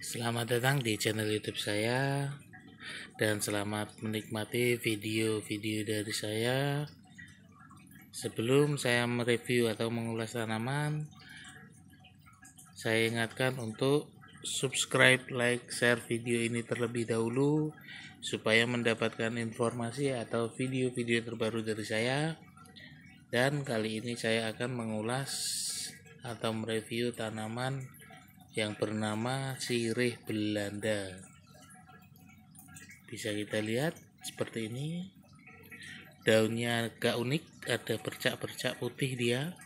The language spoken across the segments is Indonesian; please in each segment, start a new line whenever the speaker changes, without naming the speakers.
Selamat datang di channel YouTube saya dan selamat menikmati video-video dari saya. Sebelum saya mereview atau mengulas tanaman, saya ingatkan untuk subscribe, like, share video ini terlebih dahulu supaya mendapatkan informasi atau video-video terbaru dari saya. Dan kali ini saya akan mengulas atau mereview tanaman yang bernama sirih Belanda. Bisa kita lihat seperti ini. Daunnya agak unik, ada bercak-bercak putih dia.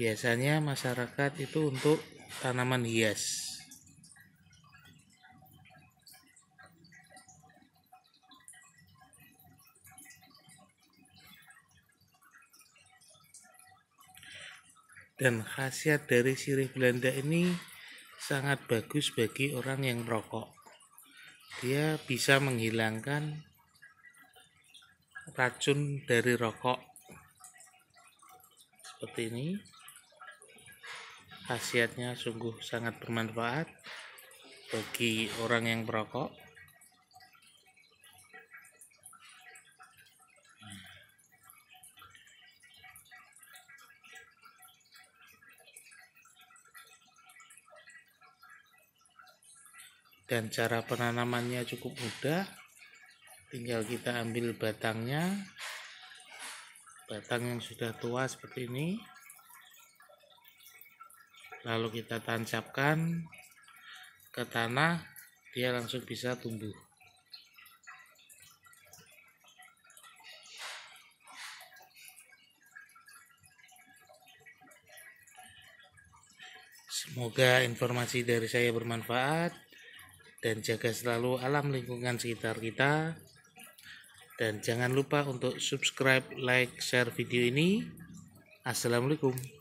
Biasanya masyarakat itu untuk tanaman hias. Dan khasiat dari sirih Belanda ini sangat bagus bagi orang yang merokok. Dia bisa menghilangkan racun dari rokok. Seperti ini. Khasiatnya sungguh sangat bermanfaat bagi orang yang merokok dan cara penanamannya cukup mudah. Tinggal kita ambil batangnya. Batang yang sudah tua seperti ini. Lalu kita tancapkan ke tanah. Dia langsung bisa tumbuh. Semoga informasi dari saya bermanfaat dan jaga selalu alam lingkungan sekitar kita. Dan jangan lupa untuk subscribe like share video ini. Assalamualaikum